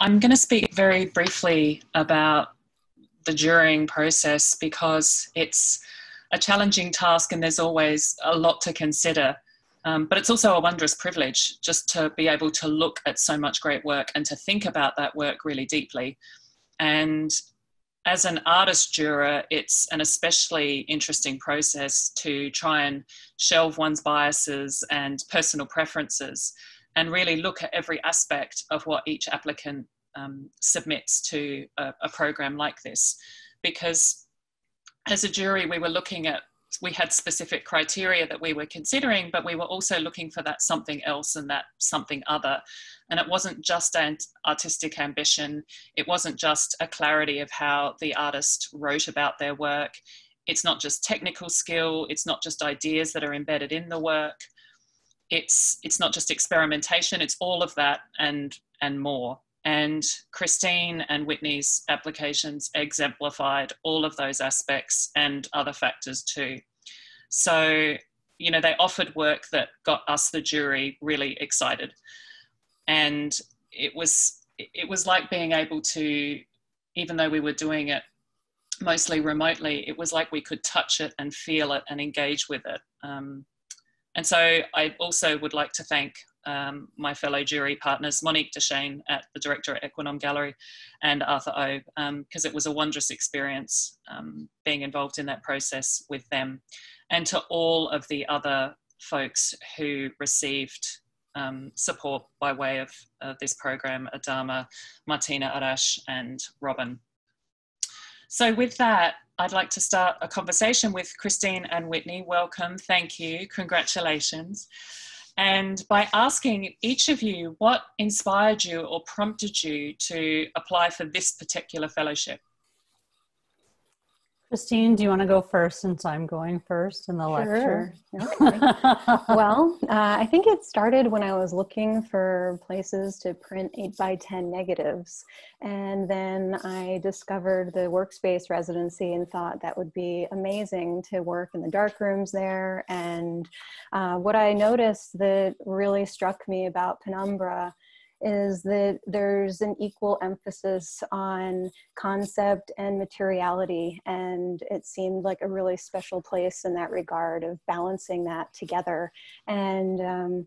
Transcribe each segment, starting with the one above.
I'm going to speak very briefly about the jurying process because it's a challenging task and there's always a lot to consider. Um, but it's also a wondrous privilege just to be able to look at so much great work and to think about that work really deeply. And as an artist juror, it's an especially interesting process to try and shelve one's biases and personal preferences and really look at every aspect of what each applicant um, submits to a, a program like this. Because as a jury, we were looking at we had specific criteria that we were considering, but we were also looking for that something else and that something other. And it wasn't just an artistic ambition, it wasn't just a clarity of how the artist wrote about their work. It's not just technical skill, it's not just ideas that are embedded in the work. It's it's not just experimentation, it's all of that and and more. And Christine and Whitney's applications exemplified all of those aspects and other factors too. So, you know, they offered work that got us, the jury, really excited. And it was it was like being able to, even though we were doing it mostly remotely, it was like we could touch it and feel it and engage with it. Um, and so I also would like to thank um, my fellow jury partners, Monique Deschaines at the director at Equinom Gallery and Arthur Obe, because um, it was a wondrous experience um, being involved in that process with them. And to all of the other folks who received um, support by way of uh, this program, Adama, Martina Arash and Robin. So with that, I'd like to start a conversation with Christine and Whitney. Welcome, thank you, congratulations and by asking each of you what inspired you or prompted you to apply for this particular fellowship. Christine, do you want to go first since I'm going first in the sure. lecture? Okay. well, uh, I think it started when I was looking for places to print 8 by 10 negatives. And then I discovered the workspace residency and thought that would be amazing to work in the dark rooms there. And uh, what I noticed that really struck me about Penumbra is that there's an equal emphasis on concept and materiality. And it seemed like a really special place in that regard of balancing that together. And um,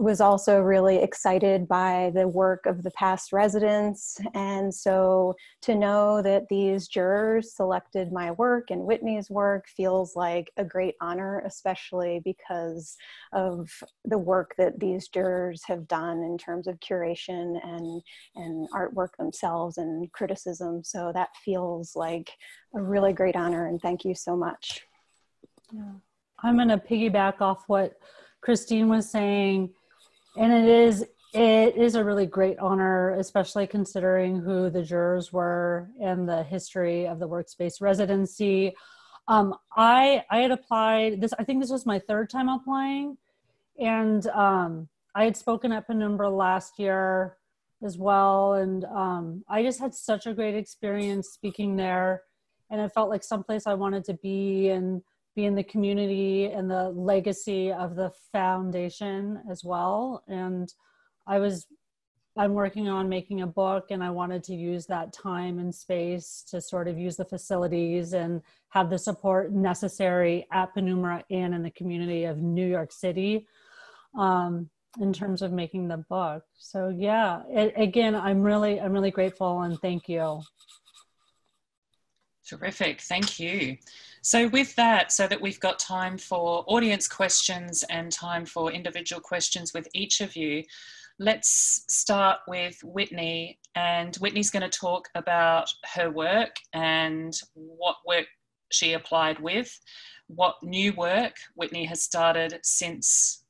was also really excited by the work of the past residents. And so to know that these jurors selected my work and Whitney's work feels like a great honor, especially because of the work that these jurors have done in terms of curation and, and artwork themselves and criticism. So that feels like a really great honor. And thank you so much. Yeah. I'm going to piggyback off what Christine was saying and it is it is a really great honor especially considering who the jurors were and the history of the workspace residency. Um, i i had applied this i think this was my third time applying. And um, i had spoken at penumbra last year as well. And um, i just had such a great experience speaking there. And it felt like someplace i wanted to be. And be in the community and the legacy of the foundation as well. And I was, I'm working on making a book and I wanted to use that time and space to sort of use the facilities and have the support necessary at Penumbra and in the community of New York City. Um, in terms of making the book so yeah it, again i'm really i'm really grateful and thank you Terrific, thank you. So with that, so that we've got time for audience questions and time for individual questions with each of you, let's start with Whitney. And Whitney's going to talk about her work and what work she applied with, what new work Whitney has started since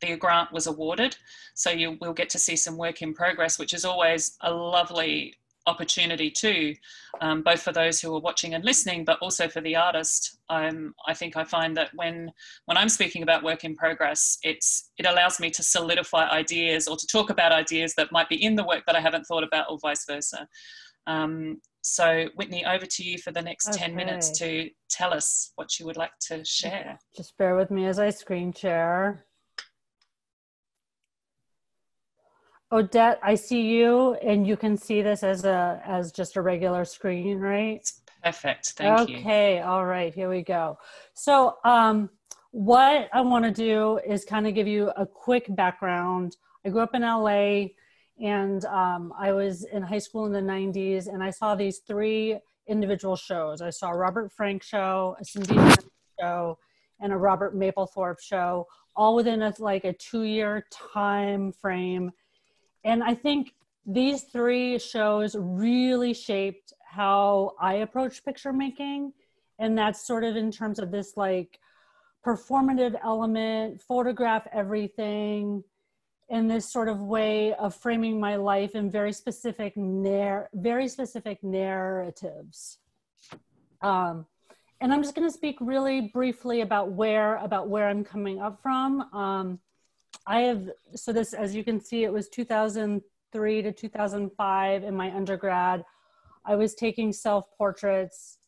the grant was awarded. So you will get to see some work in progress, which is always a lovely opportunity too, um, both for those who are watching and listening, but also for the artist. Um, I think I find that when when I'm speaking about work in progress, it's it allows me to solidify ideas or to talk about ideas that might be in the work that I haven't thought about, or vice versa. Um, so, Whitney, over to you for the next okay. 10 minutes to tell us what you would like to share. Just bear with me as I screen share. Odette, I see you, and you can see this as a as just a regular screen, right? It's perfect. Thank okay, you. Okay, all right, here we go. So, um, what I want to do is kind of give you a quick background. I grew up in LA, and um, I was in high school in the '90s, and I saw these three individual shows. I saw a Robert Frank show, a Cindy show, and a Robert Mapplethorpe show, all within a, like a two-year time frame and I think these three shows really shaped how I approach picture making. And that's sort of in terms of this like performative element, photograph everything in this sort of way of framing my life in very specific narr- very specific narratives. Um, and I'm just going to speak really briefly about where about where I'm coming up from. Um, I have, so this, as you can see, it was 2003 to 2005 in my undergrad. I was taking self portraits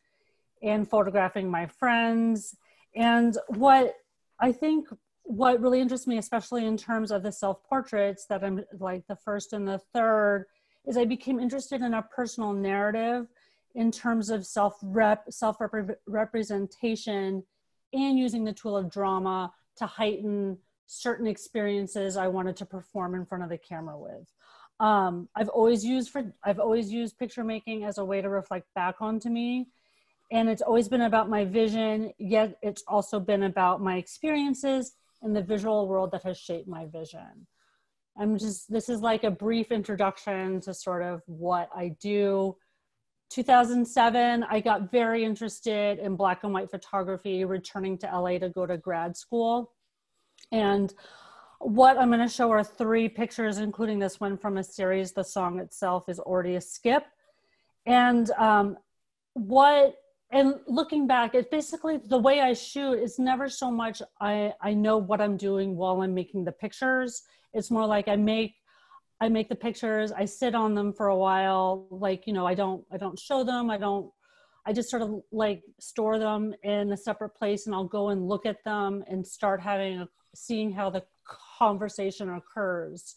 and photographing my friends. And what I think what really interests me, especially in terms of the self portraits that I'm like the first and the third, is I became interested in a personal narrative in terms of self rep, self representation, and using the tool of drama to heighten certain experiences I wanted to perform in front of the camera with. Um, I've always used for I've always used picture making as a way to reflect back onto me, and it's always been about my vision. Yet it's also been about my experiences and the visual world that has shaped my vision. I'm just this is like a brief introduction to sort of what I do. 2007, I got very interested in black and white photography, returning to LA to go to grad school and what I'm going to show are three pictures, including this one from a series. The song itself is already a skip. And um, what, and looking back, it's basically the way I shoot is never so much I, I know what I'm doing while I'm making the pictures. It's more like I make I make the pictures, I sit on them for a while, like, you know, I don't I don't show them, I don't I just sort of like store them in a separate place and I'll go and look at them and start having a seeing how the conversation occurs.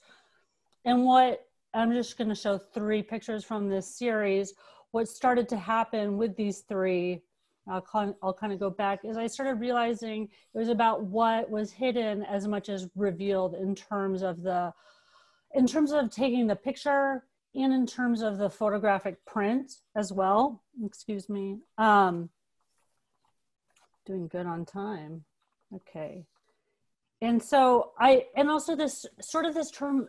And what I'm just going to show three pictures from this series. What started to happen with these three, I'll, I'll kind of go back, is I started realizing it was about what was hidden as much as revealed in terms of the, in terms of taking the picture and in terms of the photographic print as well. Excuse me. Um, doing good on time. Okay and so i and also this sort of this term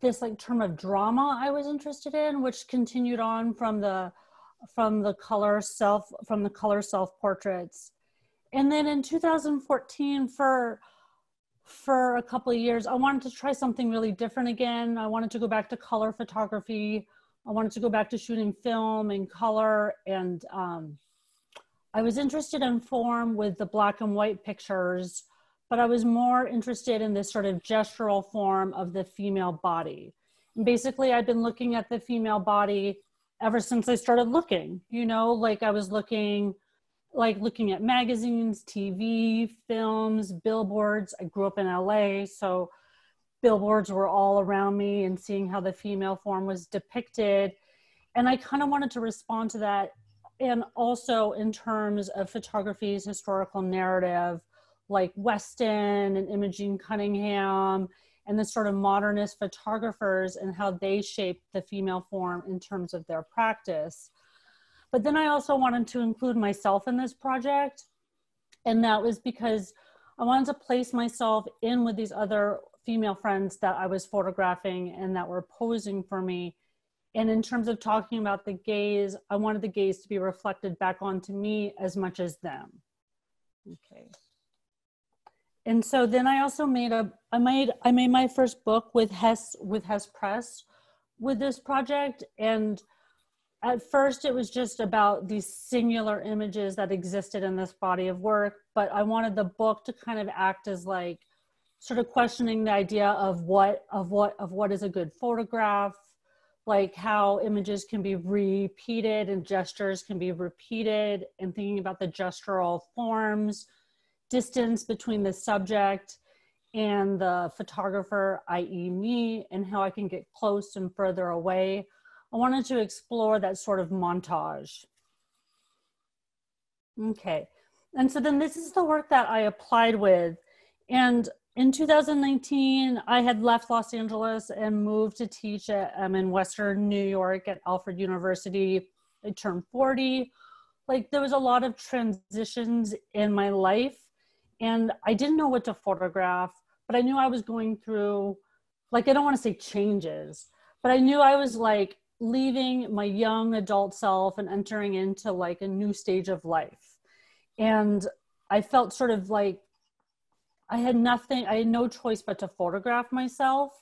this like term of drama i was interested in which continued on from the from the color self from the color self portraits and then in 2014 for for a couple of years. I wanted to try something really different again. I wanted to go back to color photography. I wanted to go back to shooting film and color and um, i was interested in form with the black and white pictures but I was more interested in this sort of gestural form of the female body. And basically, I'd been looking at the female body ever since I started looking, you know, like I was looking like looking at magazines, TV, films, billboards. I grew up in LA, so billboards were all around me and seeing how the female form was depicted. And I kind of wanted to respond to that. And also in terms of photography's historical narrative like Weston and Imogen Cunningham and the sort of modernist photographers and how they shaped the female form in terms of their practice. But then I also wanted to include myself in this project. And that was because I wanted to place myself in with these other female friends that I was photographing and that were posing for me. And in terms of talking about the gaze, I wanted the gaze to be reflected back onto me as much as them. Okay and so then I also made a I made I made my first book with Hesse with Hesse Press with this project and at first it was just about these singular images that existed in this body of work but I wanted the book to kind of act as like sort of questioning the idea of what of what of what is a good photograph like how images can be repeated and gestures can be repeated and thinking about the gestural forms distance between the subject and the photographer, i.e., me, and how I can get close and further away. I wanted to explore that sort of montage. Okay, and so then this is the work that I applied with. And in 2019, I had left Los Angeles and moved to teach at, um, in Western New York at Alfred University. I turned 40. Like there was a lot of transitions in my life, and I didn't know what to photograph but I knew I was going through, like, I don't want to say changes, but I knew I was like leaving my young adult self and entering into like a new stage of life. And I felt sort of like I had nothing, I had no choice but to photograph myself.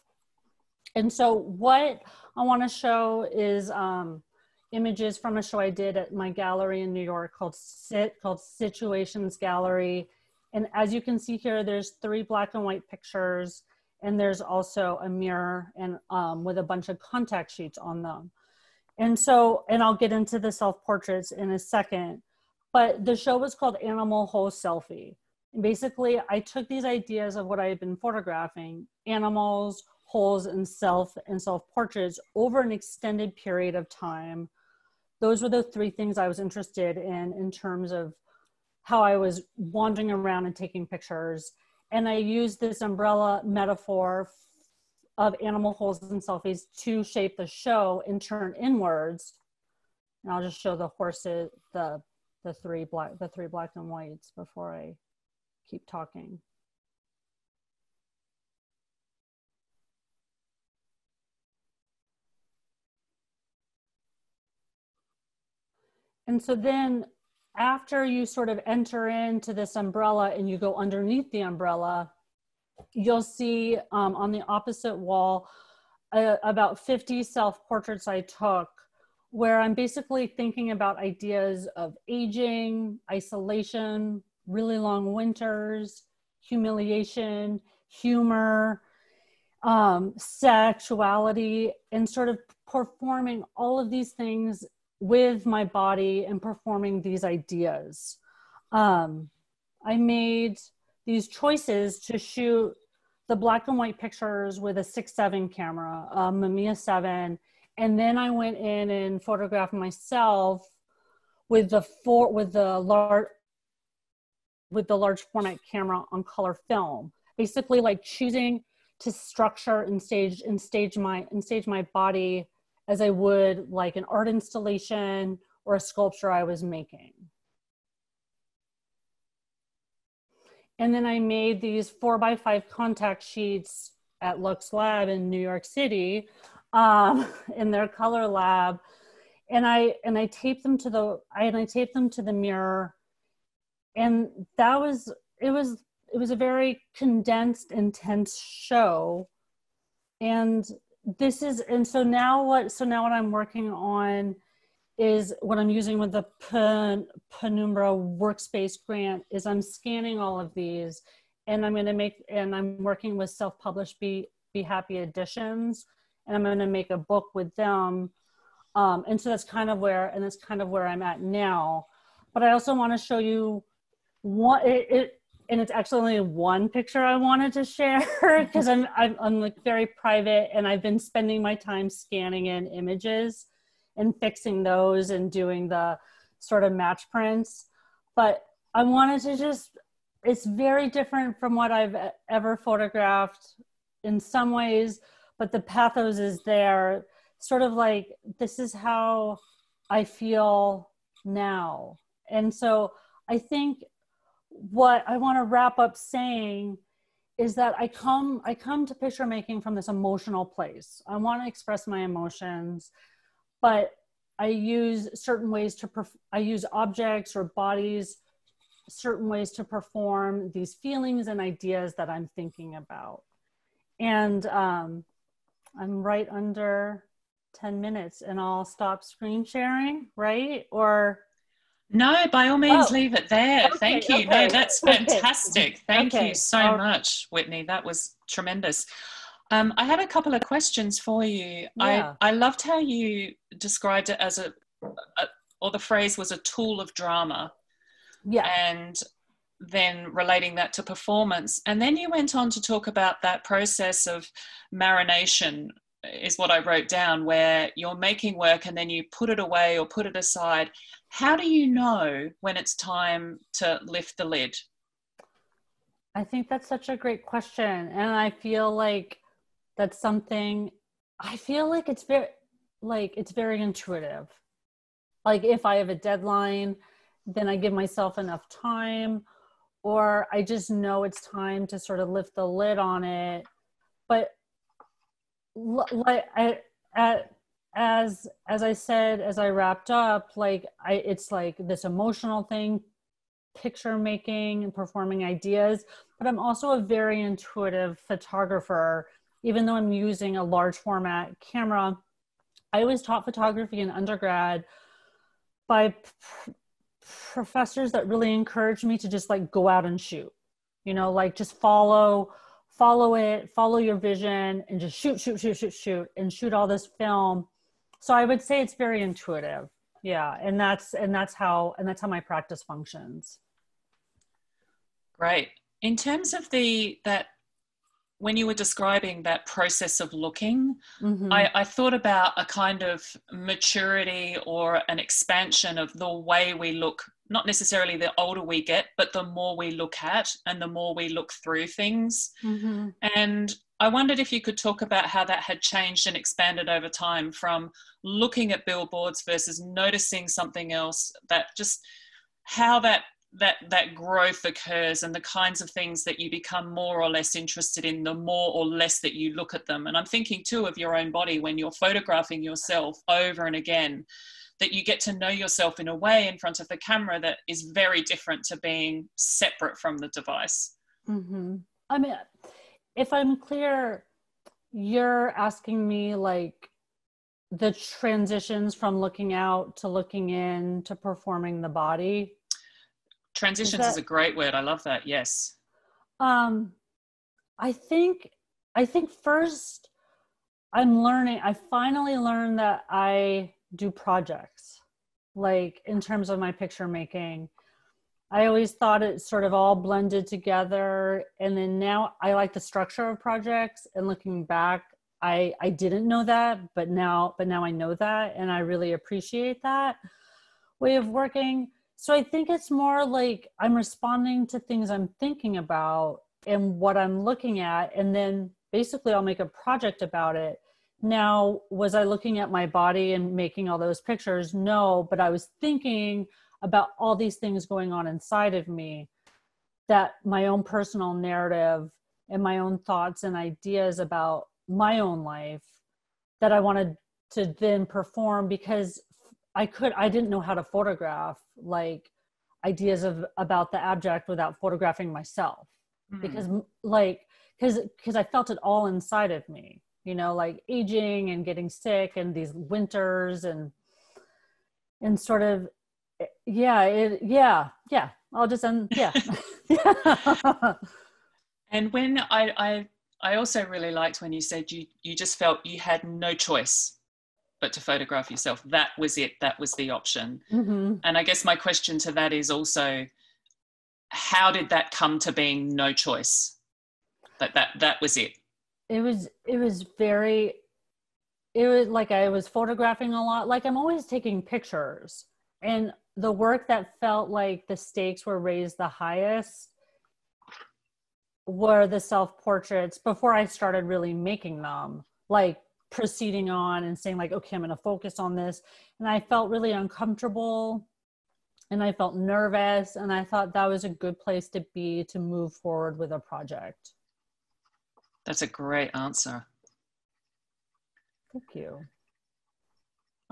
And so, what I want to show is um, images from a show I did at my gallery in New York called Sit, called Situations Gallery and as you can see here, there's three black and white pictures, and there's also a mirror and um, with a bunch of contact sheets on them. And so, and I'll get into the self portraits in a second, but the show was called Animal Hole Selfie. And basically, I took these ideas of what I had been photographing animals, holes, and self and self portraits over an extended period of time. Those were the three things I was interested in in terms of how I was wandering around and taking pictures. And I use this umbrella metaphor of animal holes and selfies to shape the show and turn inwards. And I'll just show the horses, the the three black the three black and whites before I keep talking. And so then after you sort of enter into this umbrella and you go underneath the umbrella, you'll see um, on the opposite wall uh, about 50 self portraits I took where I'm basically thinking about ideas of aging, isolation, really long winters, humiliation, humor, um, sexuality, and sort of performing all of these things with my body and performing these ideas. Um, I made these choices to shoot the black and white pictures with a six seven camera, a Mamiya seven, and then I went in and photographed myself with the four with the large with the large format camera on color film. Basically, like choosing to structure and stage and stage my and stage my body as I would like an art installation or a sculpture I was making. And then I made these four by five contact sheets at Lux Lab in New York City um, in their color lab. And I and I taped them to the I and I taped them to the mirror. And that was it was it was a very condensed, intense show. And this is and so now what so now what i'm working on is what i'm using with the Pen, penumbra workspace grant is i'm scanning all of these and i'm going to make and i'm working with self-published be be happy editions and i'm going to make a book with them. Um, and so that's kind of where and that's kind of where i'm at now. But i also want to show you what it, it and it's actually only one picture I wanted to share because I'm, I'm, I'm like very private and I've been spending my time scanning in images and fixing those and doing the sort of match prints. But I wanted to just, it's very different from what I've ever photographed in some ways, but the pathos is there. Sort of like, this is how I feel now. And so I think what I want to wrap up saying is that I come I come to picture making from this emotional place. I want to express my emotions, but I use certain ways to perf- I use objects or bodies certain ways to perform these feelings and ideas that I'm thinking about. And um, I'm right under 10 minutes and I'll stop screen sharing, right? Or no, by all means, oh. leave it there. Okay, Thank you. Okay. No, that's fantastic. Thank okay. you so much, Whitney. That was tremendous. Um, I had a couple of questions for you. Yeah. I, I loved how you described it as a, a, or the phrase was a tool of drama. Yeah. And then relating that to performance. And then you went on to talk about that process of marination, is what I wrote down, where you're making work and then you put it away or put it aside. How do you know when it's time to lift the lid? I think that's such a great question. And I feel like that's something I feel like it's very like it's very intuitive. Like if I have a deadline, then I give myself enough time or I just know it's time to sort of lift the lid on it. But like I, at, as as I said as I wrapped up, like I it's like this emotional thing, picture making and performing ideas. But I'm also a very intuitive photographer, even though I'm using a large format camera. I always taught photography in undergrad by professors that really encouraged me to just like go out and shoot you know like just follow follow it follow your vision and just shoot shoot shoot shoot shoot and shoot all this film so i would say it's very intuitive yeah and that's and that's how and that's how my practice functions great in terms of the that when you were describing that process of looking, mm-hmm. I, I, thought about a kind of maturity or an expansion of the way we look, not necessarily the older we get, but the more we look at and the more we look through things. Mm-hmm. And I wondered if you could talk about how that had changed and expanded over time from looking at billboards versus noticing something else, that just how that that that growth occurs and the kinds of things that you become more or less interested in the more or less that you look at them and i'm thinking too of your own body when you're photographing yourself over and again that you get to know yourself in a way in front of the camera that is very different to being separate from the device mm-hmm. i mean if i'm clear you're asking me like the transitions from looking out to looking in to performing the body Transitions is, that, is, a great word. I love that. Yes. Um, I think I think first I'm learning. I finally learned that I do projects, like in terms of my picture making. I always thought it sort of all blended together, and then now I like the structure of projects. And looking back, I I didn't know that, but now but now I know that, and I really appreciate that way of working so I think it's more like I'm responding to things I'm thinking about and what I'm looking at. And then basically I'll make a project about it. Now, was I looking at my body and making all those pictures? No, but I was thinking about all these things going on inside of me that my own personal narrative and my own thoughts and ideas about my own life that I wanted to then perform because I could I didn't know how to photograph like ideas of about the abject without photographing myself mm. because like because because I felt it all inside of me you know like aging and getting sick and these winters and and sort of yeah it yeah yeah I'll just end yeah and when I I I also really liked when you said you you just felt you had no choice but to photograph yourself. That was it. That was the option. Mm-hmm. And I guess my question to that is also, how did that come to being no choice? That that that was it. It was it was very it was like I was photographing a lot. Like I'm always taking pictures. And the work that felt like the stakes were raised the highest were the self portraits before I started really making them. Like proceeding on and saying like okay i'm going to focus on this. And i felt really uncomfortable and i felt nervous and i thought that was a good place to be to move forward with a project. That's a great answer. Thank you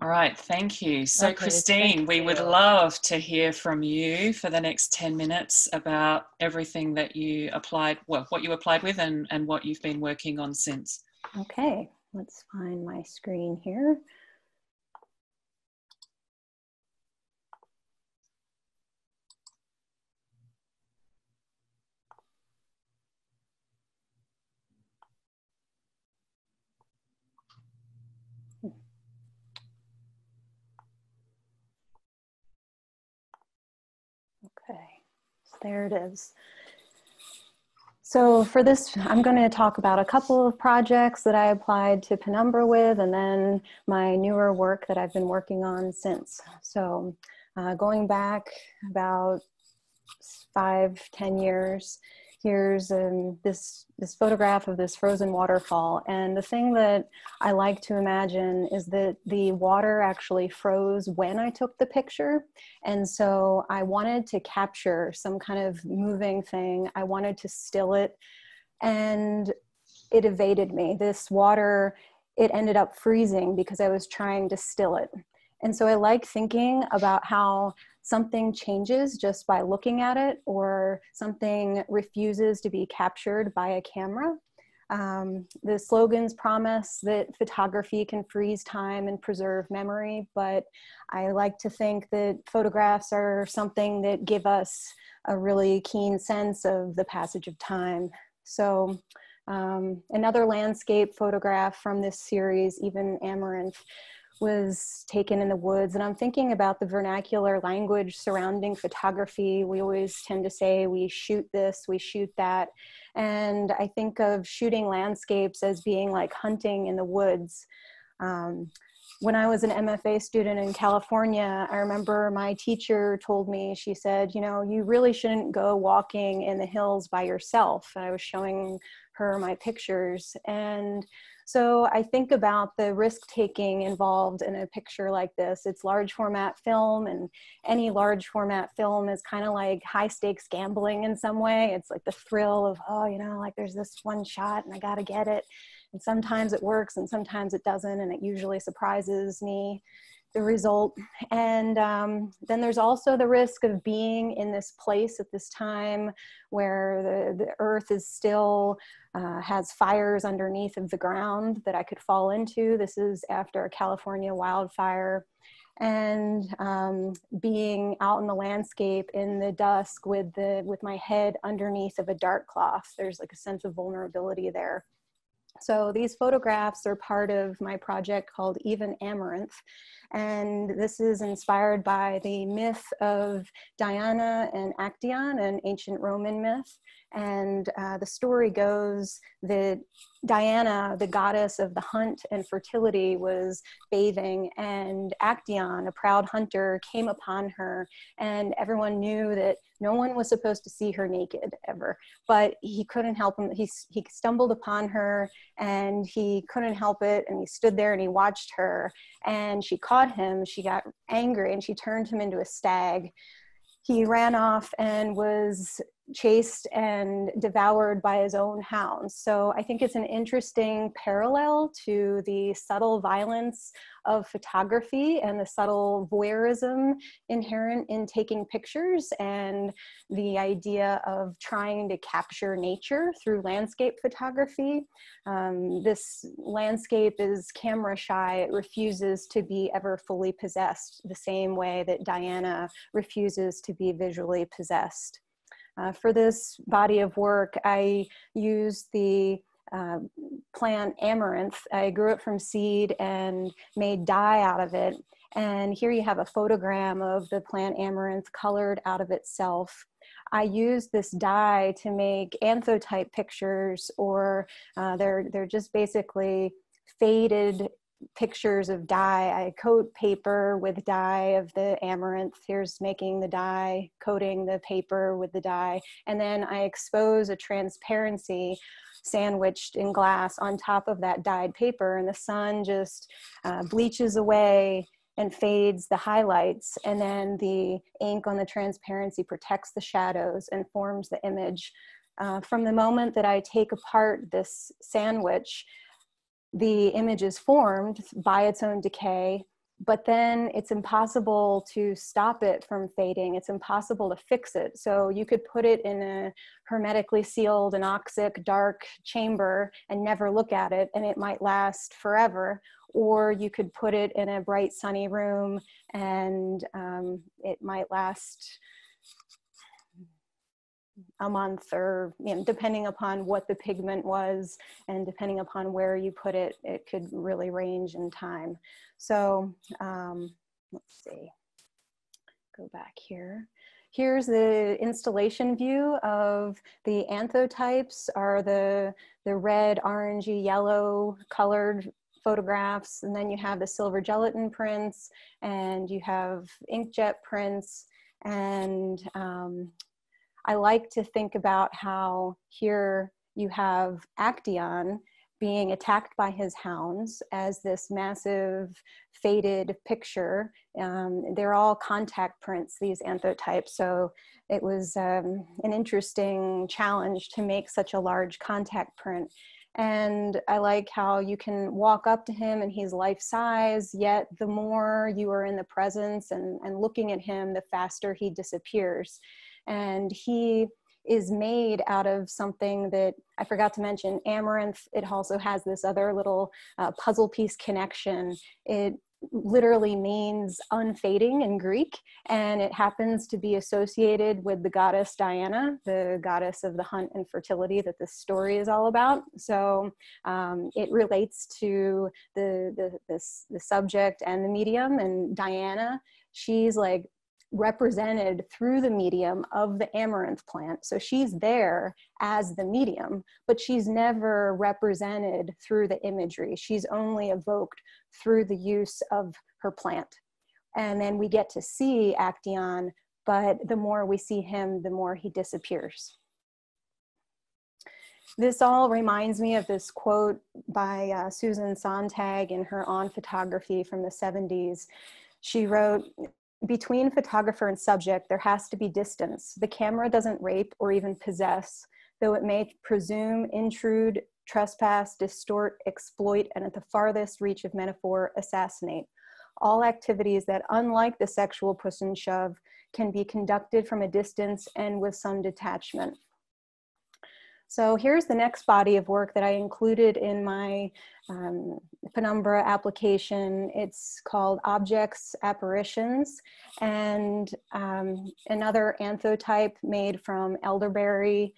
all right, thank you. So, okay, Christine, we you. would love to hear from you for the next 10 minutes about everything that you applied, well, what you applied with and, and what you've been working on since. Okay. Let's find my screen here. Okay, there it is. So for this, I'm going to talk about a couple of projects that I applied to Penumbra with, and then my newer work that I've been working on since. So uh, going back about five, ten years, here's um, this this photograph of this frozen waterfall. And the thing that i like to imagine is that the water actually froze when i took the picture. And so i wanted to capture some kind of moving thing. I wanted to still it. And it evaded me. This water it ended up freezing because i was trying to still it. And so i like thinking about how something changes just by looking at it or something refuses to be captured by a camera. Um, the slogans promise that photography can freeze time and preserve memory, but I like to think that photographs are something that give us a really keen sense of the passage of time. So um, another landscape photograph from this series, even Amaranth, was taken in the woods. And I'm thinking about the vernacular language surrounding photography. We always tend to say we shoot this, we shoot that. And I think of shooting landscapes as being like hunting in the woods. Um, when I was an MFA student in California, I remember my teacher told me, she said, you know, you really shouldn't go walking in the hills by yourself. And I was showing her my pictures. And so I think about the risk taking involved in a picture like this. It's large format film, and any large format film is kind of like high stakes gambling in some way. It's like the thrill of, oh, you know, like there's this one shot and I got to get it. And sometimes it works and sometimes it doesn't, and it usually surprises me the result. And um, then there's also the risk of being in this place at this time where the, the earth is still uh, has fires underneath of the ground that I could fall into. This is after a California wildfire. And um, being out in the landscape in the dusk with the with my head underneath of a dark cloth, there's like a sense of vulnerability there. So these photographs are part of my project called Even Amaranth. And this is inspired by the myth of Diana and Actaeon, an ancient Roman myth. And uh, the story goes that Diana, the goddess of the hunt and fertility, was bathing, and Actaeon, a proud hunter, came upon her. And everyone knew that no one was supposed to see her naked ever, but he couldn't help him. He, he stumbled upon her and he couldn't help it. And he stood there and he watched her. And she caught him. She got angry and she turned him into a stag he ran off and was chased and devoured by his own hounds. So I think it's an interesting parallel to the subtle violence of photography and the subtle voyeurism inherent in taking pictures and the idea of trying to capture nature through landscape photography. Um, this landscape is camera shy, it refuses to be ever fully possessed, the same way that Diana refuses to be visually possessed. Uh, for this body of work, I used the uh, plant amaranth. I grew it from seed and made dye out of it. And here you have a photogram of the plant amaranth colored out of itself. I use this dye to make anthotype pictures, or uh, they're they're just basically faded pictures of dye. I coat paper with dye of the amaranth. Here's making the dye, coating the paper with the dye. And then I expose a transparency sandwiched in glass on top of that dyed paper. And the sun just uh, bleaches away and fades the highlights. And then the ink on the transparency protects the shadows and forms the image. Uh, from the moment that I take apart this sandwich, the image is formed by its own decay but then it's impossible to stop it from fading. It's impossible to fix it. So you could put it in a hermetically sealed, anoxic, dark chamber and never look at it, and it might last forever. Or you could put it in a bright, sunny room and um, it might last a month or you know, depending upon what the pigment was and depending upon where you put it, it could really range in time. So um, let's see, go back here. here's the installation view of the anthotypes are the, the red, orangey, yellow colored photographs. And then you have the silver gelatin prints and you have inkjet prints. And um, I like to think about how here you have Actaeon being attacked by his hounds as this massive faded picture. Um, they're all contact prints, these anthotypes. So it was um, an interesting challenge to make such a large contact print. And I like how you can walk up to him and he's life size, yet the more you are in the presence and, and looking at him, the faster he disappears. And he is made out of something that I forgot to mention amaranth. It also has this other little uh, puzzle piece connection. It literally means unfading in Greek, and it happens to be associated with the goddess Diana, the goddess of the hunt and fertility that this story is all about. So um, it relates to the, the, the, the subject and the medium, and Diana, she's like represented through the medium of the amaranth plant. So she's there as the medium, but she's never represented through the imagery. She's only evoked through the use of her plant. And then we get to see Actaeon, but the more we see him, the more he disappears. This all reminds me of this quote by uh, Susan Sontag in her On Photography from the 70s. She wrote, between photographer and subject, there has to be distance. The camera doesn't rape or even possess, though it may presume, intrude, trespass, distort, exploit, and at the farthest reach of metaphor, assassinate. All activities that, unlike the sexual push and shove, can be conducted from a distance and with some detachment. So here's the next body of work that I included in my um, Penumbra application. It's called Objects Apparitions and um, another anthotype made from elderberry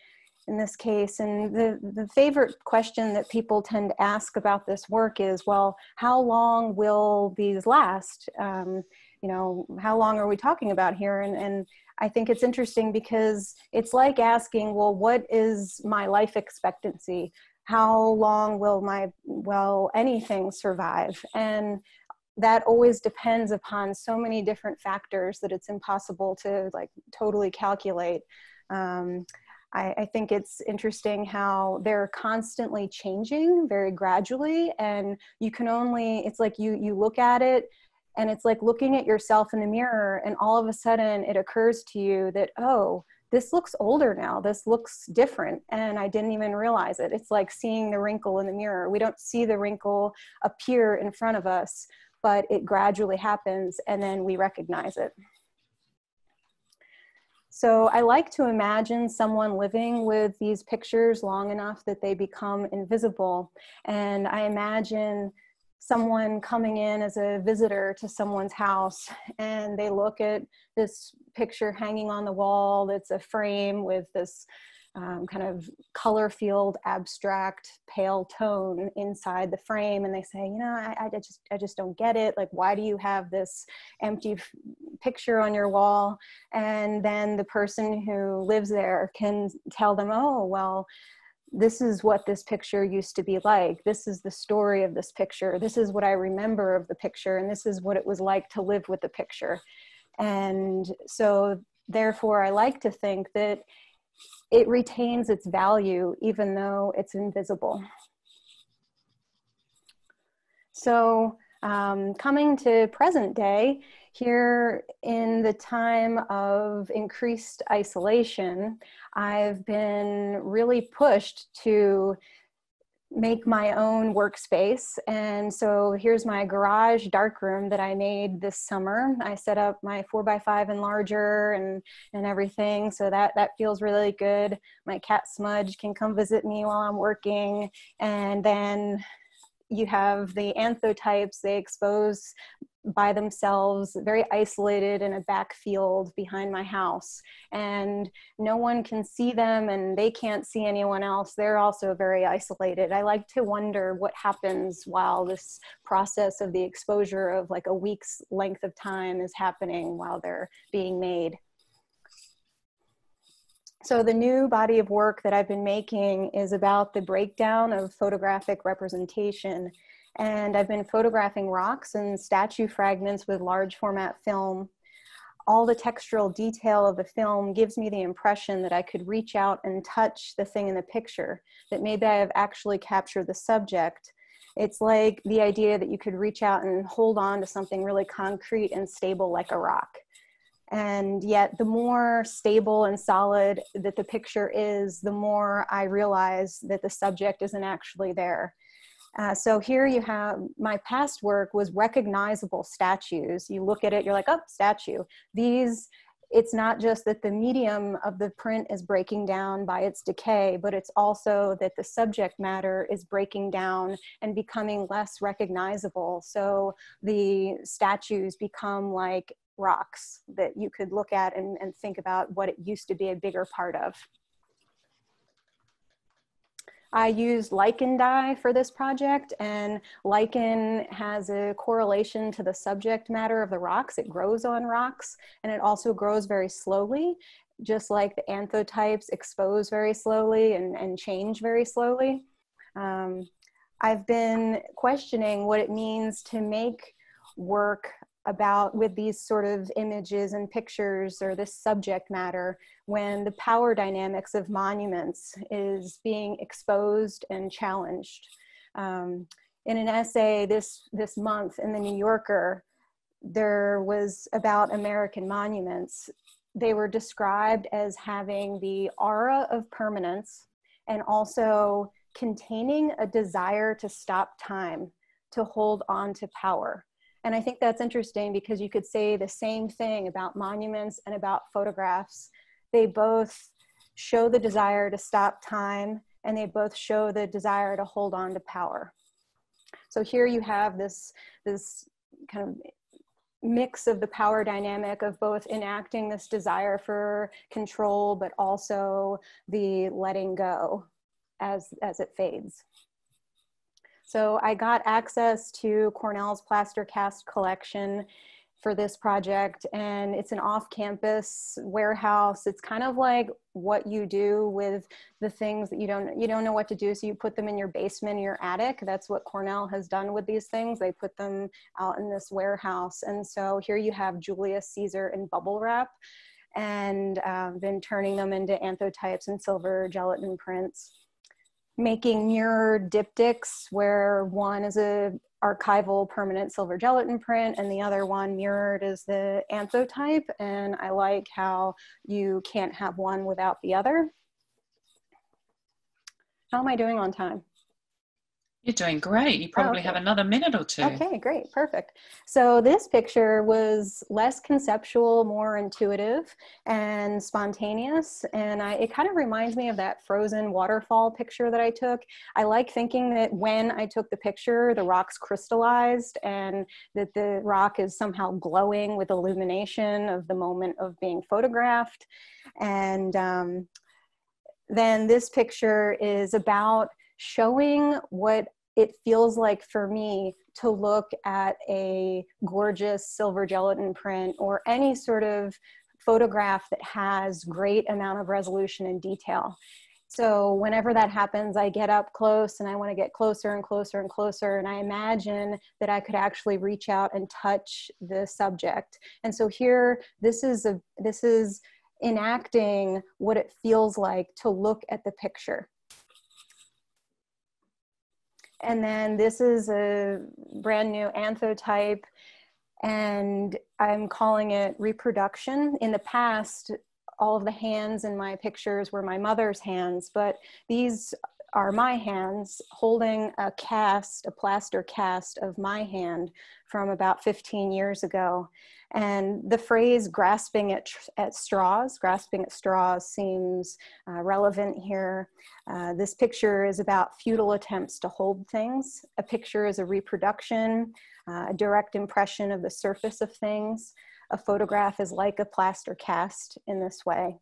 in this case. And the, the favorite question that people tend to ask about this work is, well, how long will these last? Um, you know, how long are we talking about here? And, and I think it's interesting because it's like asking, well, what is my life expectancy? How long will my, well, anything survive? And that always depends upon so many different factors that it's impossible to like totally calculate. Um, I, I, think it's interesting how they're constantly changing very gradually, and you can only, it's like you, you look at it and it's like looking at yourself in the mirror and all of a sudden it occurs to you that oh this looks older now. This looks different. And i didn't even realize it. It's like seeing the wrinkle in the mirror. We don't see the wrinkle appear in front of us but it gradually happens and then we recognize it. So I like to imagine someone living with these pictures long enough that they become invisible. And I imagine someone coming in as a visitor to someone's house and they look at this picture hanging on the wall that's a frame with this um, kind of color field abstract pale tone inside the frame and they say you know I, I just i just don't get it. Like why do you have this empty picture on your wall? And then the person who lives there can tell them oh well this is what this picture used to be like. This is the story of this picture. This is what I remember of the picture. And this is what it was like to live with the picture. And so, therefore, I like to think that it retains its value even though it's invisible. So, um, coming to present day, here in the time of increased isolation, I've been really pushed to make my own workspace. And so here's my garage darkroom that I made this summer. I set up my four by five enlarger and, and everything. So that, that feels really good. My cat Smudge can come visit me while I'm working. And then you have the anthotypes, they expose by themselves, very isolated in a backfield behind my house. And no one can see them and they can't see anyone else. They're also very isolated. I like to wonder what happens while this process of the exposure of like a week's length of time is happening while they're being made. so the new body of work that I've been making is about the breakdown of photographic representation. And I've been photographing rocks and statue fragments with large format film. All the textural detail of the film gives me the impression that I could reach out and touch the thing in the picture, that maybe I have actually captured the subject. It's like the idea that you could reach out and hold on to something really concrete and stable like a rock and yet the more stable and solid that the picture is the more i realize that the subject isn't actually there uh, so here you have my past work was recognizable statues you look at it you're like oh statue these it's not just that the medium of the print is breaking down by its decay, but it's also that the subject matter is breaking down and becoming less recognizable. So the statues become like rocks that you could look at and, and think about what it used to be a bigger part of. I used lichen dye for this project and lichen has a correlation to the subject matter of the rocks. It grows on rocks and it also grows very slowly, just like the anthotypes expose very slowly and, and change very slowly. Um, I've been questioning what it means to make work about with these sort of images and pictures or this subject matter when the power dynamics of monuments is being exposed and challenged. Um, in an essay this, this month in the New Yorker, there was about American monuments. They were described as having the aura of permanence and also containing a desire to stop time, to hold on to power. And I think that's interesting because you could say the same thing about monuments and about photographs. They both show the desire to stop time and they both show the desire to hold on to power. So here you have this, this kind of mix of the power dynamic of both enacting this desire for control, but also the letting go as, as it fades. So I got access to Cornell's plaster cast collection for this project and it's an off-campus warehouse. It's kind of like what you do with the things that you don't you don't know what to do so you put them in your basement your attic. That's what cornell has done with these things. They put them out in this warehouse. And so here you have julius caesar in bubble wrap and um, been turning them into anthotypes and silver gelatin prints making mirror diptychs where one is a archival permanent silver gelatin print and the other one mirrored is the anthotype and I like how you can't have one without the other. How am I doing on time? You're doing great. You probably oh, okay. have another minute or two. Okay, great, perfect. So this picture was less conceptual, more intuitive and spontaneous. And I, it kind of reminds me of that frozen waterfall picture that I took. I like thinking that when I took the picture, the rocks crystallized and that the rock is somehow glowing with illumination of the moment of being photographed. And um, then this picture is about showing what it feels like for me to look at a gorgeous silver gelatin print or any sort of photograph that has great amount of resolution and detail. So whenever that happens, I get up close and I want to get closer and closer and closer. And I imagine that I could actually reach out and touch the subject. And so here, this is a this is enacting what it feels like to look at the picture. And then this is a brand new anthotype and I'm calling it reproduction. In the past, all of the hands in my pictures were my mother's hands, but these are my hands holding a cast, a plaster cast of my hand from about 15 years ago. And the phrase grasping at, at straws, grasping at straws seems uh, relevant here. Uh, this picture is about futile attempts to hold things. A picture is a reproduction, uh, a direct impression of the surface of things. A photograph is like a plaster cast in this way.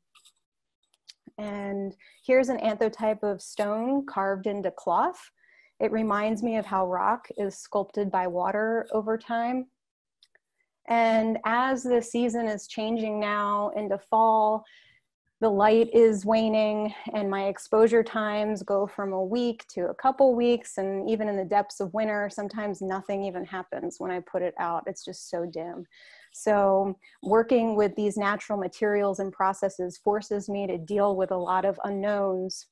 And here's an anthotype of stone carved into cloth. It reminds me of how rock is sculpted by water over time. And as the season is changing now into fall, the light is waning and my exposure times go from a week to a couple weeks and even in the depths of winter sometimes nothing even happens when i put it out it's just so dim so working with these natural materials and processes forces me to deal with a lot of unknowns.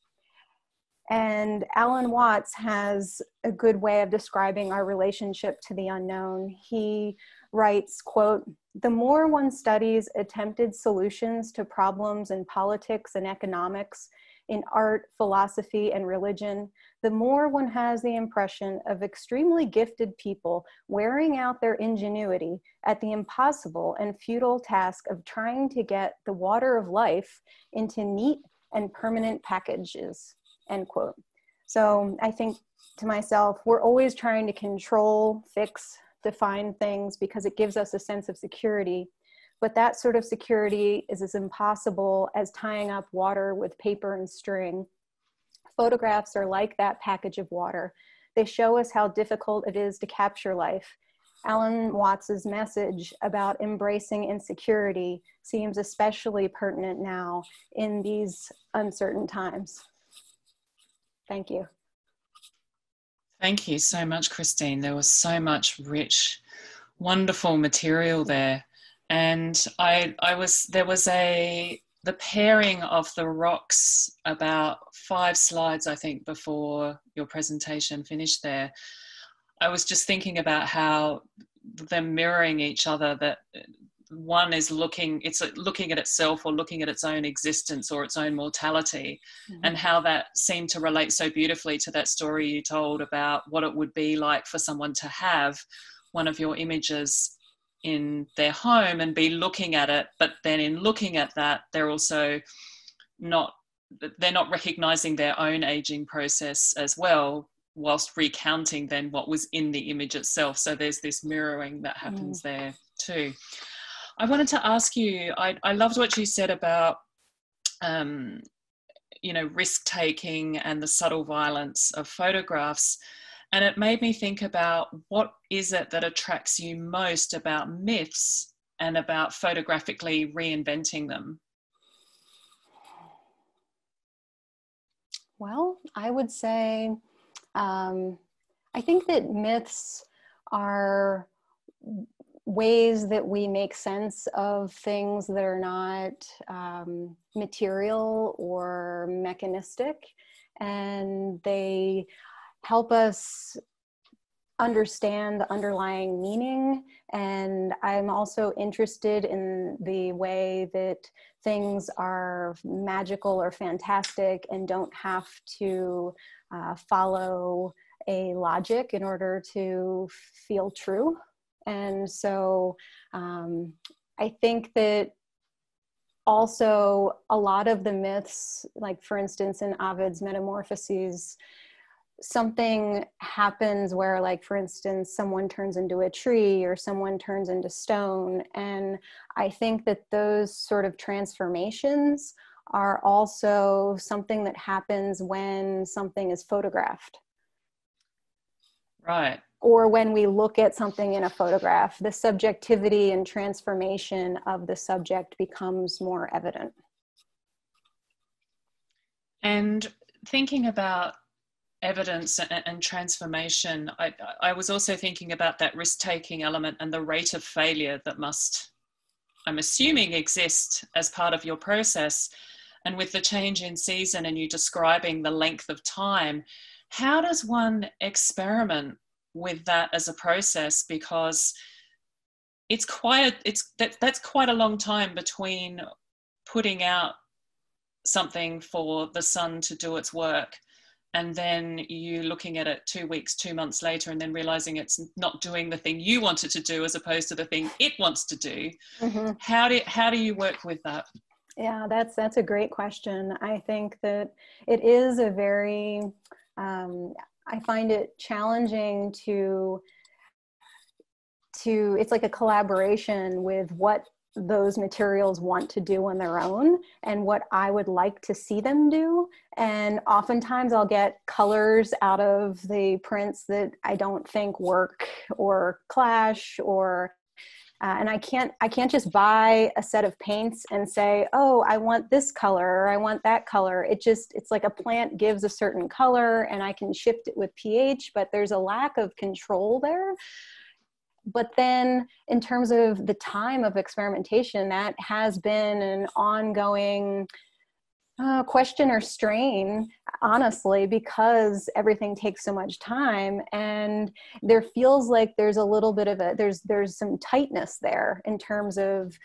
And alan watts has a good way of describing our relationship to the unknown. He writes quote the more one studies attempted solutions to problems in politics and economics, in art, philosophy, and religion, the more one has the impression of extremely gifted people wearing out their ingenuity at the impossible and futile task of trying to get the water of life into neat and permanent packages, end quote. So I think to myself, we're always trying to control, fix, define things because it gives us a sense of security. But that sort of security is as impossible as tying up water with paper and string. Photographs are like that package of water. They show us how difficult it is to capture life. Alan Watts's message about embracing insecurity seems especially pertinent now in these uncertain times. Thank you. Thank you so much, Christine. There was so much rich, wonderful material there. And I, I was, there was a, the pairing of the rocks about five slides, I think, before your presentation finished there. I was just thinking about how they're mirroring each other, that one is looking it's looking at itself or looking at its own existence or its own mortality mm-hmm. and how that seemed to relate so beautifully to that story you told about what it would be like for someone to have one of your images in their home and be looking at it but then in looking at that they're also not they're not recognizing their own aging process as well whilst recounting then what was in the image itself so there's this mirroring that happens mm. there too I wanted to ask you, I, I loved what you said about, um, you know, risk taking and the subtle violence of photographs. And it made me think about what is it that attracts you most about myths and about photographically reinventing them? Well, I would say um, I think that myths are ways that we make sense of things that are not um, material or mechanistic and they help us understand the underlying meaning. And i'm also interested in the way that things are magical or fantastic and don't have to uh, follow a logic in order to feel true. And so um, I think that also a lot of the myths, like for instance in Ovid's Metamorphoses, something happens where like for instance someone turns into a tree or someone turns into stone and i think that those sort of transformations are also something that happens when something is photographed right or when we look at something in a photograph, the subjectivity and transformation of the subject becomes more evident. And thinking about evidence and, transformation, I, I was also thinking about that risk taking element and the rate of failure that must, I'm assuming, exist as part of your process. And with the change in season and you describing the length of time, how does one experiment with that as a process because it's quite it's that, that's quite a long time between putting out something for the sun to do its work and then you looking at it two weeks two months later and then realizing it's not doing the thing you wanted to do as opposed to the thing it wants to do. Mm-hmm. how do how do you work with that? Yeah that's that's a great question. I think that it is a very um, I find it challenging to to it's like a collaboration with what those materials want to do on their own and what I would like to see them do. And oftentimes I'll get colors out of the prints that I don't think work or clash or uh, and i can't i can't just buy a set of paints and say oh i want this color or i want that color it just it's like a plant gives a certain color and i can shift it with ph but there's a lack of control there but then in terms of the time of experimentation that has been an ongoing uh, question or strain honestly because everything takes so much time. And there feels like there's a little bit of a there's there's some tightness there in terms of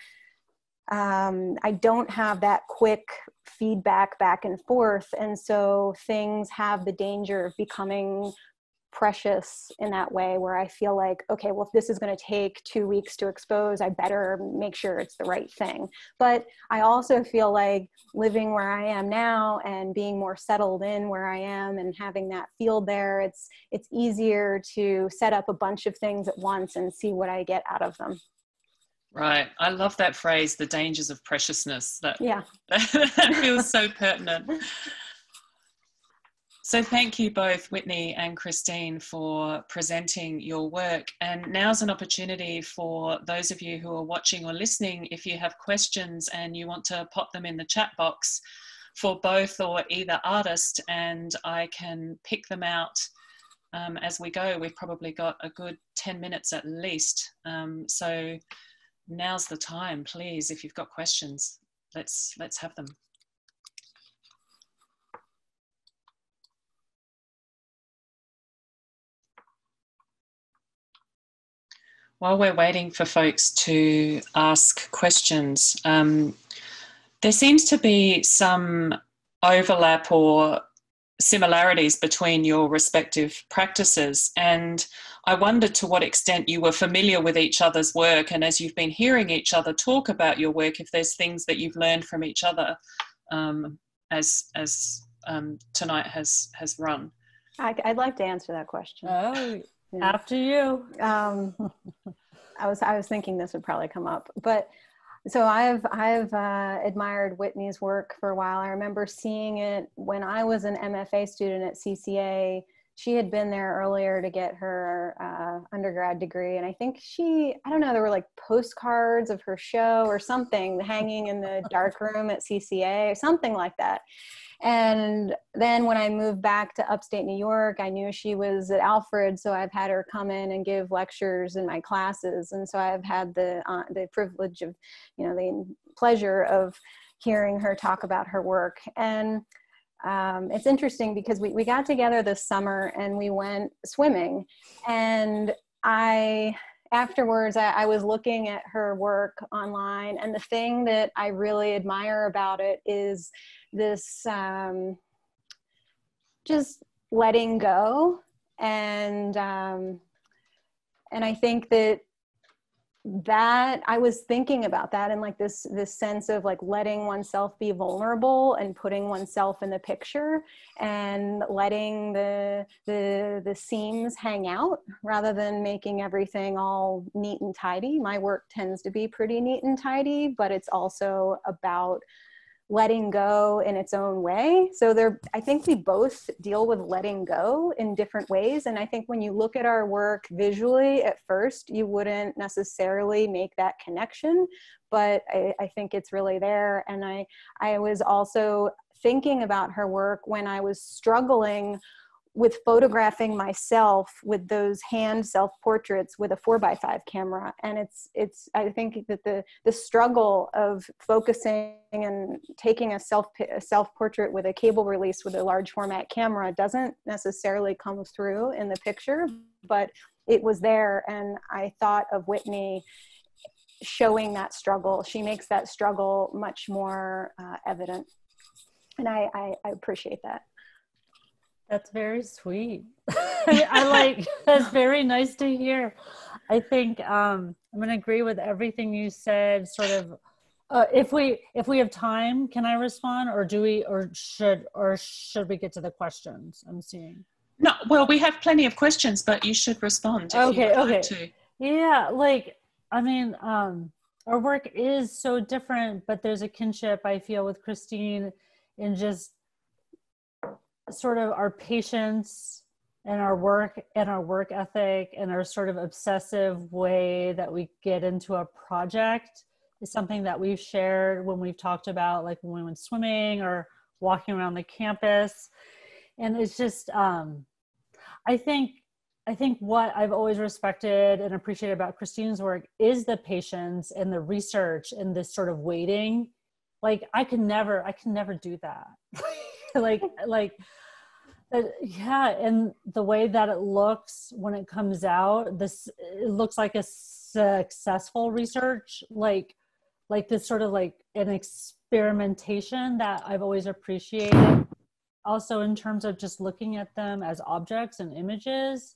um, i don't have that quick feedback back and forth. And so things have the danger of becoming precious in that way where I feel like, okay, well, if this is going to take two weeks to expose, I better make sure it's the right thing. But I also feel like living where I am now and being more settled in where I am and having that field there, it's it's easier to set up a bunch of things at once and see what I get out of them. Right. I love that phrase, the dangers of preciousness. That, yeah. that feels so pertinent. So, thank you both, Whitney and Christine, for presenting your work. And now's an opportunity for those of you who are watching or listening, if you have questions and you want to pop them in the chat box for both or either artist, and I can pick them out um, as we go. We've probably got a good 10 minutes at least. Um, so, now's the time, please, if you've got questions, let's, let's have them. While we're waiting for folks to ask questions, um, there seems to be some overlap or similarities between your respective practices. And I wondered to what extent you were familiar with each other's work, and as you've been hearing each other talk about your work, if there's things that you've learned from each other um, as as um, tonight has has run. I, would like to answer that question. Oh, yeah. After you. Um, I was I was thinking this would probably come up, but so I've I've uh, admired Whitney's work for a while. I remember seeing it when I was an MFA student at CCA. She had been there earlier to get her uh, undergrad degree, and I think she I don't know there were like postcards of her show or something hanging in the dark room at CCA or something like that. And then when I moved back to upstate New York, I knew she was at Alfred, so I've had her come in and give lectures in my classes, and so I've had the uh, the privilege of, you know, the pleasure of hearing her talk about her work. And um, it's interesting because we, we got together this summer and we went swimming, and I afterwards I, I, was looking at her work online and the thing that i really admire about it is this um, just letting go. And um, and i think that that i was thinking about that and like this this sense of like letting oneself be vulnerable and putting oneself in the picture and letting the the the seams hang out rather than making everything all neat and tidy. My work tends to be pretty neat and tidy but it's also about letting go in its own way. So there I think we both deal with letting go in different ways and I think when you look at our work visually at first you wouldn't necessarily make that connection but I, I think it's really there and I I was also thinking about her work when I was struggling with photographing myself with those hand self portraits with a four by five camera. And it's it's i think that the the struggle of focusing and taking a self a self portrait with a cable release with a large format camera doesn't necessarily come through in the picture but it was there. And i thought of whitney showing that struggle. She makes that struggle much more uh, evident. And I, I, I appreciate that that's very sweet. I like that's very nice to hear. I think um, I'm going to agree with everything you said. Sort of, uh, if we if we have time, can I respond, or do we, or should, or should we get to the questions? I'm seeing. No, well, we have plenty of questions, but you should respond. okay, okay. Like yeah, like I mean, um, our work is so different, but there's a kinship I feel with Christine in just sort of our patience and our work and our work ethic and our sort of obsessive way that we get into a project is something that we've shared when we've talked about like when we went swimming or walking around the campus. And it's just um i think i think what i've always respected and appreciated about christine's work is the patience and the research and this sort of waiting. Like i can never i can never do that like like uh, yeah and the way that it looks when it comes out this it looks like a successful research like like this sort of like an experimentation that i've always appreciated. Also in terms of just looking at them as objects and images.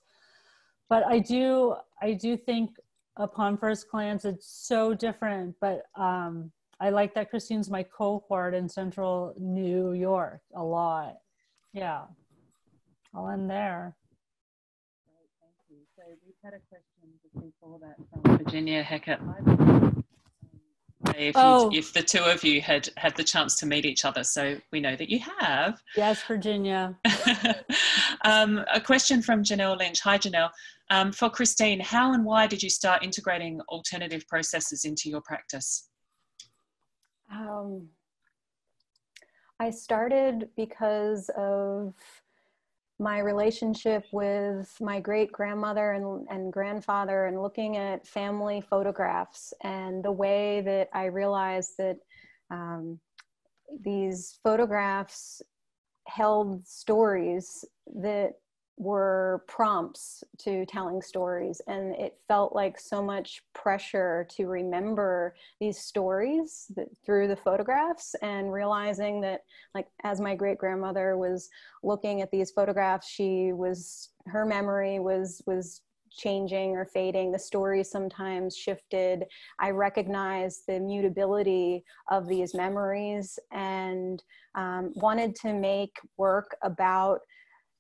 But i do i do think upon first glance it's so different but um i like that christine's my cohort in central new york a lot yeah i'll end there thank you so we've had a question just before that from virginia Hackett. if, oh. if the two of you had had the chance to meet each other. So we know that you have. Yes, Virginia. um, a question from Janelle Lynch. Hi, Janelle. Um, for Christine, how and why did you start integrating alternative processes into your practice? Um, I started because of my relationship with my great grandmother and, and grandfather and looking at family photographs and the way that I realized that um, these photographs held stories that were prompts to telling stories and it felt like so much pressure to remember these stories that, through the photographs and realizing that like as my great grandmother was looking at these photographs she was her memory was was changing or fading. The stories sometimes shifted. I recognized the mutability of these memories and um, wanted to make work about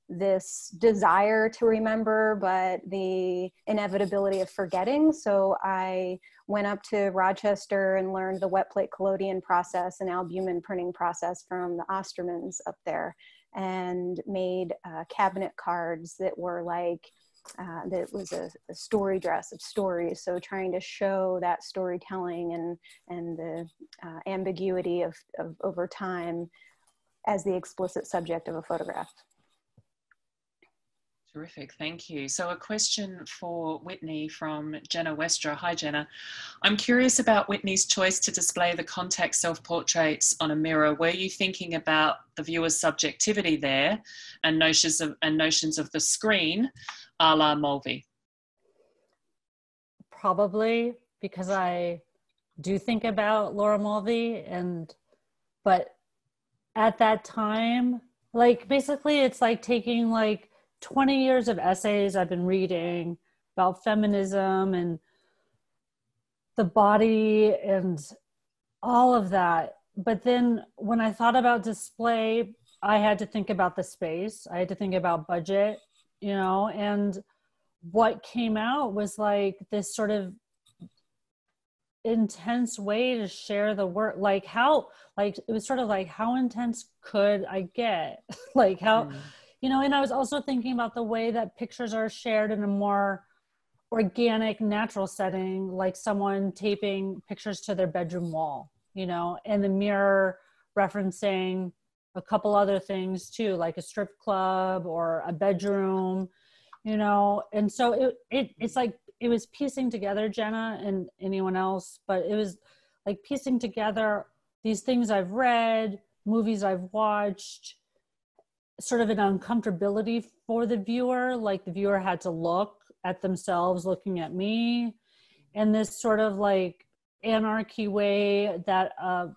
this desire to remember, but the inevitability of forgetting. So I went up to Rochester and learned the wet plate collodion process and albumen printing process from the Ostermans up there and made uh, cabinet cards that were like, uh, that was a, a, story dress of stories. So trying to show that storytelling and, and the uh, ambiguity of, of over time as the explicit subject of a photograph. Terrific, thank you. So, a question for Whitney from Jenna Westra. Hi, Jenna. I'm curious about Whitney's choice to display the contact self portraits on a mirror. Were you thinking about the viewer's subjectivity there and notions of, and notions of the screen a la Mulvey? Probably because I do think about Laura Mulvey, and but at that time, like basically, it's like taking like 20 years of essays I've been reading about feminism and the body and all of that. But then when I thought about display, I had to think about the space, I had to think about budget, you know, and what came out was like this sort of intense way to share the work. Like how like it was sort of like how intense could i get? Like how mm you know and i was also thinking about the way that pictures are shared in a more organic natural setting like someone taping pictures to their bedroom wall you know and the mirror referencing a couple other things too like a strip club or a bedroom you know? And so it, it it's like it was piecing together jenna and anyone else but it was like piecing together these things i've read movies i've watched sort of an uncomfortability for the viewer like the viewer had to look at themselves looking at me and this sort of like anarchy way that a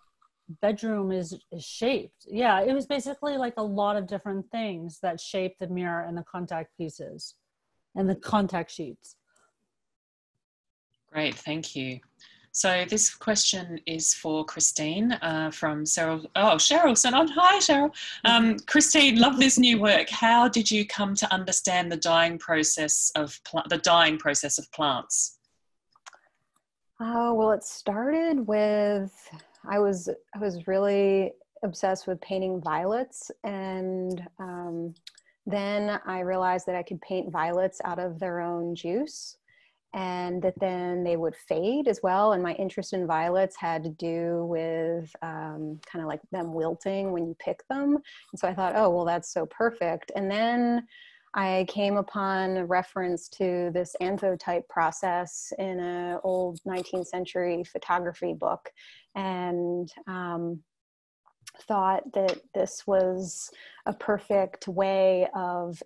bedroom is, is shaped. Yeah it was basically like a lot of different things that shape the mirror and the contact pieces and the contact sheets. Great thank you so this question is for Christine uh, from Cheryl. Oh, Cheryl St. Onge. Hi, Cheryl. Um, Christine, love this new work. How did you come to understand the dying process of the dying process of plants? Oh well, it started with I was I was really obsessed with painting violets and um, then I realized that I could paint violets out of their own juice and that then they would fade as well. And my interest in violets had to do with um, kind of like them wilting when you pick them. And so I thought, oh, well, that's so perfect. And then I came upon a reference to this anthotype process in an old 19th century photography book. And um, thought that this was a perfect way of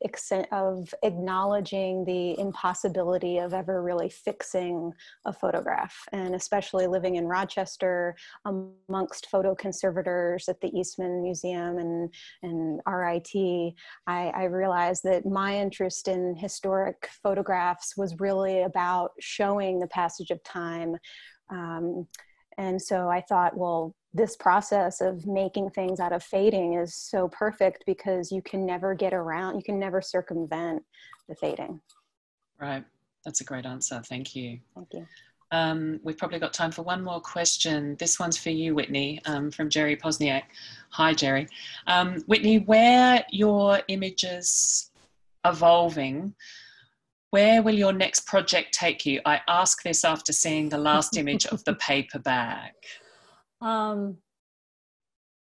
of acknowledging the impossibility of ever really fixing a photograph and especially living in Rochester amongst photo conservators at the Eastman Museum and and RIT I, I realized that my interest in historic photographs was really about showing the passage of time. Um, and so I thought, well, this process of making things out of fading is so perfect because you can never get around, you can never circumvent the fading. Right. That's a great answer. Thank you. Thank you. Um, we've probably got time for one more question. This one's for you, Whitney, um, from Jerry Posniak. Hi, Jerry. Um, Whitney, where your images evolving, where will your next project take you? I ask this after seeing the last image of the paper bag. Um,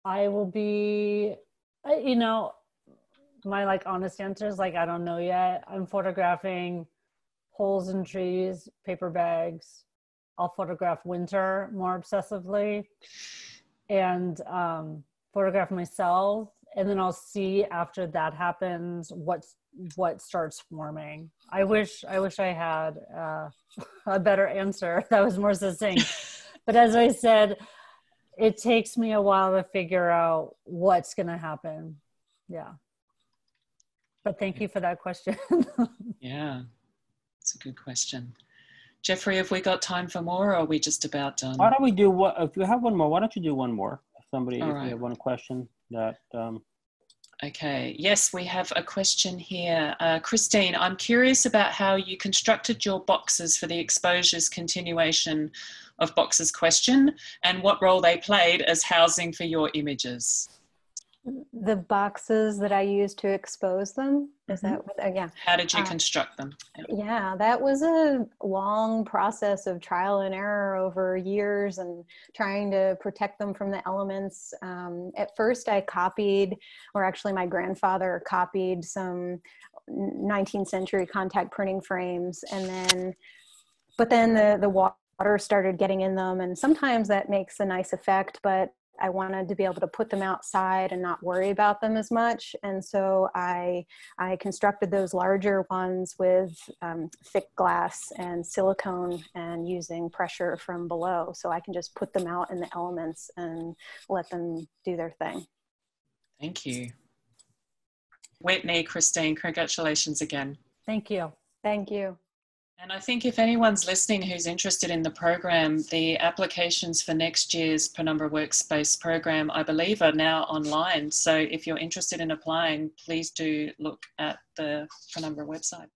I will be, you know, my like honest answer is like I don't know yet. I'm photographing holes in trees, paper bags. I'll photograph winter more obsessively, and um, photograph myself, and then I'll see after that happens what's what starts forming. I wish I wish I had uh, a better answer that was more succinct. but as I said, it takes me a while to figure out what's going to happen. Yeah. But thank you for that question. yeah, it's a good question. Jeffrey, have we got time for more or are we just about done? Why don't we do what, if you have one more, why don't you do one more? If Somebody, All if right. you have one question that. Um... Okay, yes, we have a question here. Uh, Christine, I'm curious about how you constructed your boxes for the exposures continuation of Box's question and what role they played as housing for your images. The boxes that I used to expose them. Is mm-hmm. that what, uh, yeah. How did you uh, construct them? Yeah. yeah, that was a long process of trial and error over years and trying to protect them from the elements. Um, at first, I copied, or actually, my grandfather copied some 19th century contact printing frames, and then, but then the the water started getting in them and sometimes that makes a nice effect but I wanted to be able to put them outside and not worry about them as much. And so I, I constructed those larger ones with um, thick glass and silicone and using pressure from below. So I can just put them out in the elements and let them do their thing. Thank you. Whitney, Christine, congratulations again. Thank you. Thank you. And I think if anyone's listening who's interested in the program, the applications for next year's Penumbra Workspace program, I believe, are now online. So if you're interested in applying, please do look at the Penumbra website.